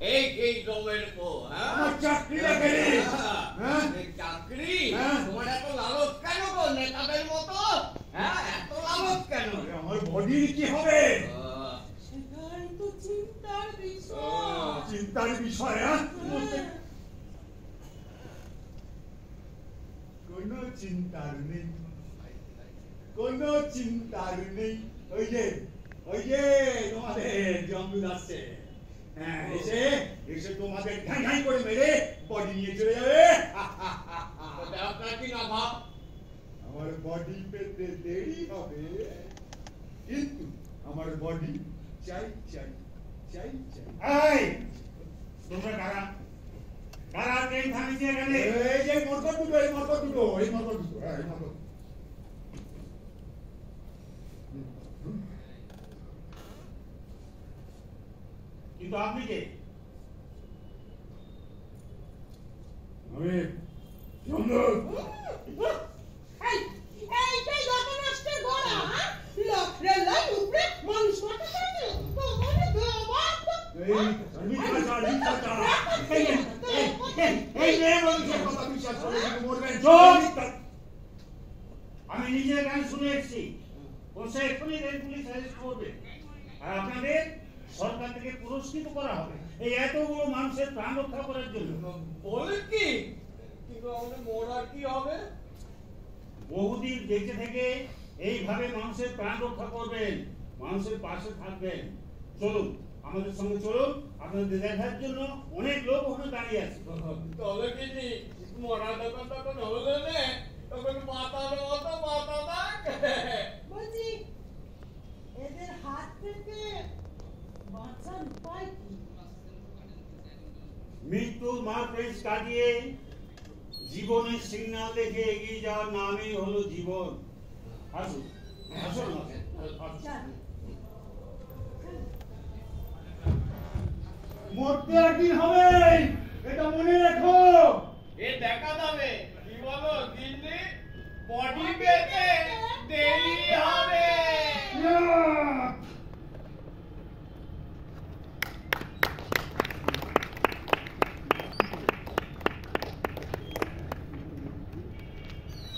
এই এই জমের পো হ্যাঁ? আমার চাকরিটা গেলে হ্যাঁ? চাকরি? হ্যাঁ? তোমার এত লালচ কেন গো নেতাদের মতো? হ্যাঁ এত লালচ কেন? আমার বডির কি হবে? সেটাই তো চিন্তার বিষয়। চিন্তার বিষয় হ্যাঁ? কোনো চিন্তার নেই। কোনো চিন্তার নেই। ওই যে ওই যে তোমাদের জমদুল আসছে হ্যাঁ এসে এসে তোমাদের ঘাই ঘাই করে মেরে বডি নিয়ে চলে যাবে। আপনার কি না ভাব আমার বডি পেতে দেরি হবে। কিন্তু আমার বডি চাই চাই চাই চাই। এই তোমরা কারা কারা ট্রেন এখানে এই যে মরকট দুটো এই মরকট দুটো এই মরকট দুটো এই মরকট কিন্তু আপনি কে আমি হ্যাঁ? আমি নিজে গান শুনে এসেছি ও সে এক্ষুনি রেল পুলিশ অ্যারেস্ট করবে আর আপনাদের সরকার থেকে পুরস্কৃত করা হবে। এই এতগুলো মানুষের প্রাণ রক্ষা করার জন্য। কি? কিন্তু আমাদের মরার কি হবে? বহুদিন বেঁচে থেকে এইভাবে মানুষের প্রাণ রক্ষা করবেন মানুষের পাশে থাকবেন। চলুন আমাদের সঙ্গে চলুন। আপনাদের দেখার জন্য অনেক লোক ওখানে দাঁড়িয়ে আছে। তবে কি মরা মৃত্যুর মারপ্রেস কাটিয়ে জীবনের সিগনাল দেখে এগিয়ে যাওয়ার নামই হলো জীবন। মরতে একদিন হবে, এটা মনে রেখো। এ দেখা যাবে, কি বলো দিল্লি বডি পেতে